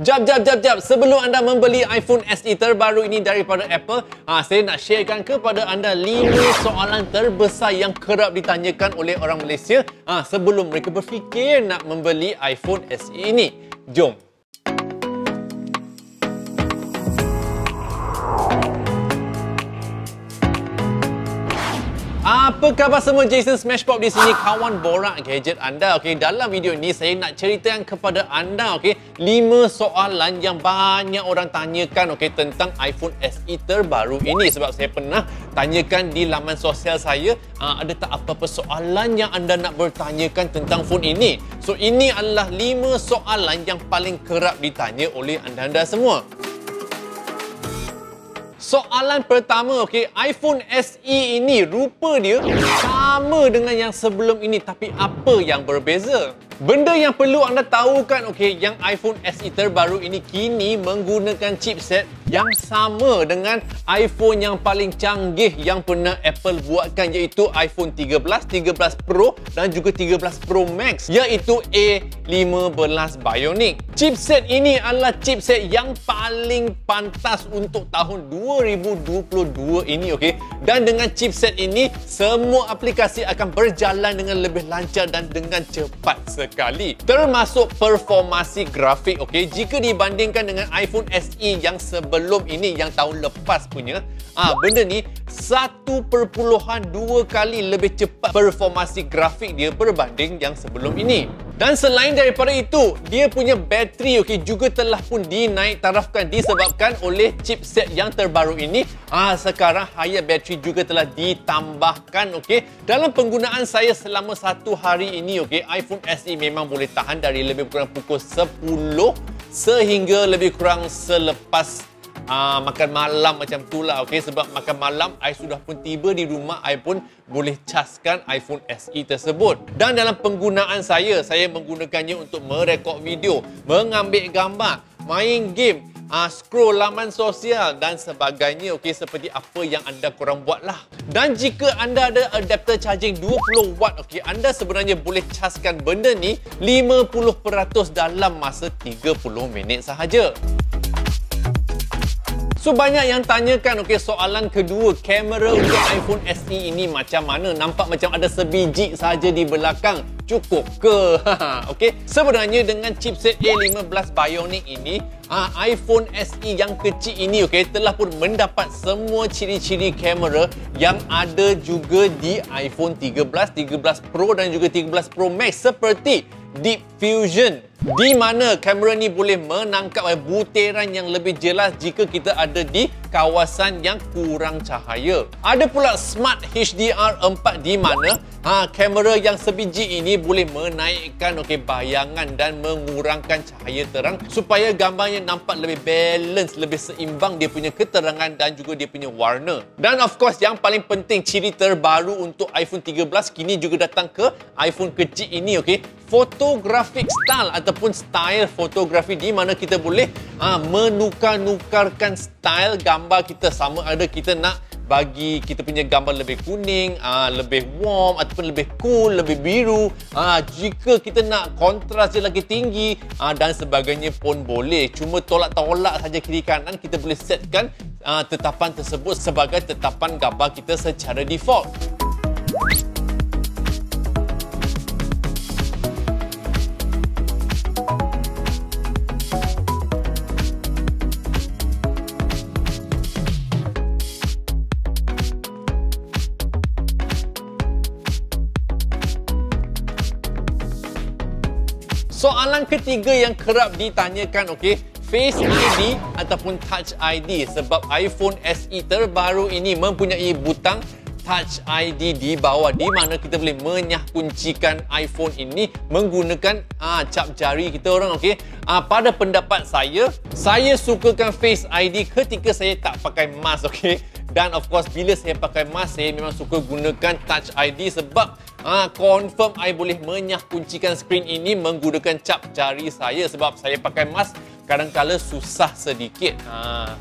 Jap, jap, jap, jap. Sebelum anda membeli iPhone SE terbaru ini daripada Apple, ha, saya nak sharekan kepada anda 5 soalan terbesar yang kerap ditanyakan oleh orang Malaysia ha, sebelum mereka berfikir nak membeli iPhone SE ini. Jom. Apa khabar semua Jason Smashpop di sini kawan borak gadget anda. Okey, dalam video ini saya nak ceritakan kepada anda okey, 5 soalan yang banyak orang tanyakan okey tentang iPhone SE terbaru ini sebab saya pernah tanyakan di laman sosial saya uh, ada tak apa-apa soalan yang anda nak bertanyakan tentang phone ini. So ini adalah 5 soalan yang paling kerap ditanya oleh anda-anda semua. Soalan pertama, okey, iPhone SE ini rupa dia sama dengan yang sebelum ini tapi apa yang berbeza? Benda yang perlu anda tahu kan, okey, yang iPhone SE terbaru ini kini menggunakan chipset yang sama dengan iPhone yang paling canggih yang pernah Apple buatkan iaitu iPhone 13, 13 Pro dan juga 13 Pro Max iaitu A15 Bionic. Chipset ini adalah chipset yang paling pantas untuk tahun 2022 ini, okey. Dan dengan chipset ini, semua aplikasi akan berjalan dengan lebih lancar dan dengan cepat sekali. Termasuk performasi grafik, okey. Jika dibandingkan dengan iPhone SE yang sebelum ini, yang tahun lepas punya, ah benda ni 1.2 kali lebih cepat performasi grafik dia berbanding yang sebelum ini. Dan selain daripada itu, dia punya bateri okey juga telah pun dinaik tarafkan disebabkan oleh chipset yang terbaru ini. Ah sekarang hayat bateri juga telah ditambahkan okey. Dalam penggunaan saya selama satu hari ini okey, iPhone SE memang boleh tahan dari lebih kurang pukul 10 sehingga lebih kurang selepas uh, makan malam macam tu lah okay? sebab makan malam I sudah pun tiba di rumah I pun boleh caskan iPhone SE tersebut. Dan dalam penggunaan saya saya menggunakannya untuk merekod video mengambil gambar main game uh, scroll laman sosial dan sebagainya okey? Seperti apa yang anda korang buat lah dan jika anda ada adapter charging 20 watt okey? Anda sebenarnya boleh caskan benda ni 50% dalam masa 30 minit sahaja So banyak yang tanyakan okey soalan kedua kamera untuk iPhone SE ini macam mana? Nampak macam ada sebiji saja di belakang. Cukup ke? okey. Sebenarnya dengan chipset A15 Bionic ini, ha, iPhone SE yang kecil ini okey telah pun mendapat semua ciri-ciri kamera yang ada juga di iPhone 13, 13 Pro dan juga 13 Pro Max seperti Deep Fusion di mana kamera ni boleh menangkap butiran yang lebih jelas jika kita ada di kawasan yang kurang cahaya. Ada pula Smart HDR4 di mana ha, kamera yang sebiji ini boleh menaikkan okay, bayangan dan mengurangkan cahaya terang supaya gambarnya nampak lebih balance, lebih seimbang dia punya keterangan dan juga dia punya warna. Dan of course yang paling penting ciri terbaru untuk iPhone 13 kini juga datang ke iPhone kecil ini okay, photographic style ataupun style fotografi di mana kita boleh ha, menukar-nukarkan style gambar kita sama ada kita nak bagi kita punya gambar lebih kuning, ha, lebih warm ataupun lebih cool, lebih biru. Ha, jika kita nak kontras dia lagi tinggi ha, dan sebagainya pun boleh. Cuma tolak-tolak saja kiri kanan kita boleh setkan ha, tetapan tersebut sebagai tetapan gambar kita secara default. Soalan ketiga yang kerap ditanyakan, okey, Face ID ataupun Touch ID sebab iPhone SE terbaru ini mempunyai butang Touch ID di bawah di mana kita boleh menyah kuncikan iPhone ini menggunakan ah, cap jari kita orang okey. Ah, pada pendapat saya, saya sukakan Face ID ketika saya tak pakai mask okey. Dan of course bila saya pakai mask saya memang suka gunakan Touch ID sebab Ah, confirm I boleh menyah kuncikan skrin ini menggunakan cap jari saya sebab saya pakai mask kadang-kala susah sedikit. Ha.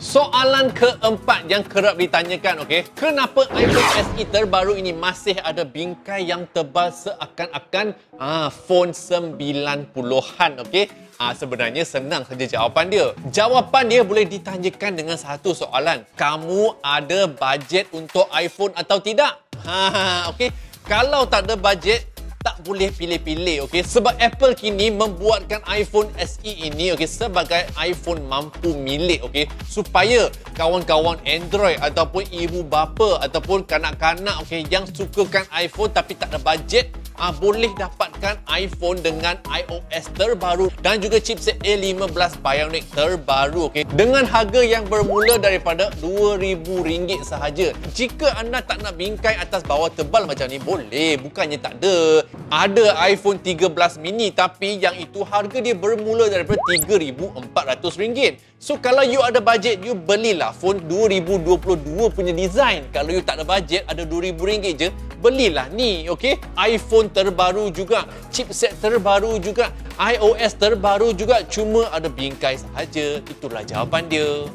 Soalan keempat yang kerap ditanyakan, okey. Kenapa iPhone SE terbaru ini masih ada bingkai yang tebal seakan-akan ah, phone 90-an, okey? Ah, sebenarnya senang saja jawapan dia. Jawapan dia boleh ditanyakan dengan satu soalan. Kamu ada bajet untuk iPhone atau tidak? Ha, okey. Kalau tak ada bajet, tak boleh pilih-pilih okey sebab Apple kini membuatkan iPhone SE ini okey sebagai iPhone mampu milik okey supaya kawan-kawan Android ataupun ibu bapa ataupun kanak-kanak okey yang sukakan iPhone tapi tak ada bajet uh, boleh dapatkan iPhone dengan iOS terbaru dan juga chipset A15 Bionic terbaru okay? dengan harga yang bermula daripada RM2,000 sahaja. Jika anda tak nak bingkai atas bawah tebal macam ni, boleh. Bukannya tak ada. Ada iPhone 13 mini tapi yang itu harga dia bermula daripada RM3,400. So kalau you ada bajet, you belilah phone 2022 punya design. Kalau you tak ada bajet, ada RM2,000 je, belilah ni, okey? iPhone terbaru juga, chipset terbaru juga, iOS terbaru juga, cuma ada bingkai sahaja. Itulah jawapan dia.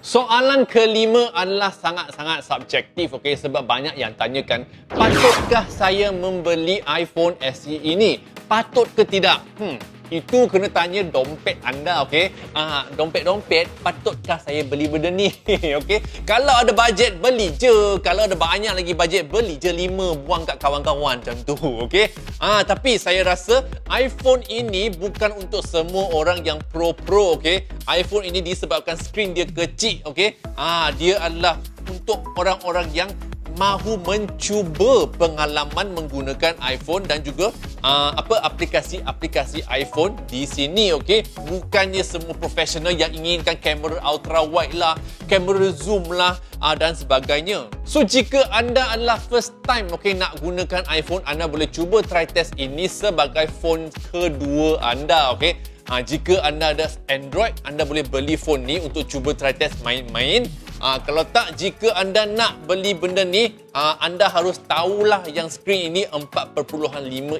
Soalan kelima adalah sangat-sangat subjektif okey sebab banyak yang tanyakan patutkah saya membeli iPhone SE ini? Patut ke tidak? Hmm, itu kena tanya dompet anda, okey? Ah, dompet-dompet, patutkah saya beli benda ni? okey? Kalau ada bajet, beli je. Kalau ada banyak lagi bajet, beli je lima buang kat kawan-kawan macam tu, okey? Ah, tapi saya rasa iPhone ini bukan untuk semua orang yang pro-pro, okey? iPhone ini disebabkan skrin dia kecil, okey? Ah, dia adalah untuk orang-orang yang mahu mencuba pengalaman menggunakan iPhone dan juga uh, apa aplikasi-aplikasi iPhone di sini okey? Bukannya semua profesional yang inginkan kamera ultra wide lah kamera zoom lah uh, dan sebagainya. So jika anda adalah first time okey nak gunakan iPhone anda boleh cuba try test ini sebagai phone kedua anda okey? Ha, jika anda ada Android, anda boleh beli phone ni untuk cuba try test main-main. Ha, kalau tak, jika anda nak beli benda ni, ha, anda harus tahulah yang skrin ini 4.5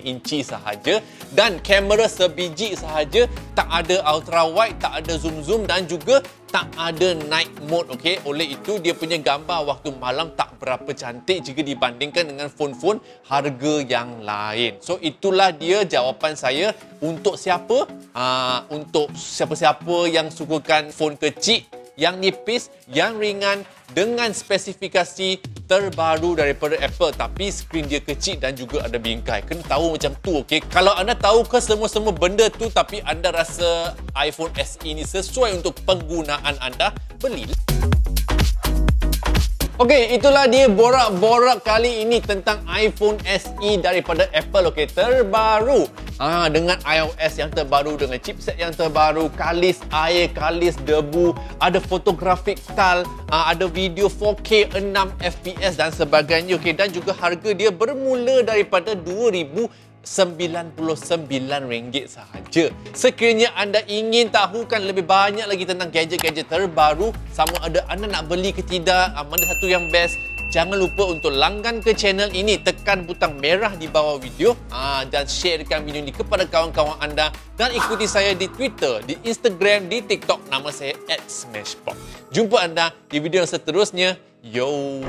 inci sahaja dan kamera sebiji sahaja, tak ada ultra wide, tak ada zoom-zoom dan juga tak ada night mode okey? Oleh itu dia punya gambar waktu malam tak berapa cantik jika dibandingkan dengan phone-phone harga yang lain. So itulah dia jawapan saya untuk siapa? Uh, untuk siapa-siapa yang sukakan phone kecil yang nipis yang ringan dengan spesifikasi terbaru daripada Apple tapi skrin dia kecil dan juga ada bingkai. Kena tahu macam tu okey. Kalau anda tahu ke semua-semua benda tu tapi anda rasa iPhone SE ni sesuai untuk penggunaan anda, belilah. Okey, itulah dia borak-borak kali ini tentang iPhone SE daripada Apple. Okey, terbaru. Ah, dengan iOS yang terbaru, dengan chipset yang terbaru, kalis air, kalis debu, ada photographic style, ah, ada video 4K 6 FPS dan sebagainya. Okey, dan juga harga dia bermula daripada 2000 RM99 sahaja. Sekiranya anda ingin tahukan lebih banyak lagi tentang gadget-gadget terbaru, sama ada anda nak beli ke tidak, ah, mana satu yang best, jangan lupa untuk langgan ke channel ini, tekan butang merah di bawah video ah, dan sharekan video ini kepada kawan-kawan anda dan ikuti saya di Twitter, di Instagram, di TikTok. Nama saya @smashpop. Jumpa anda di video seterusnya. Yo.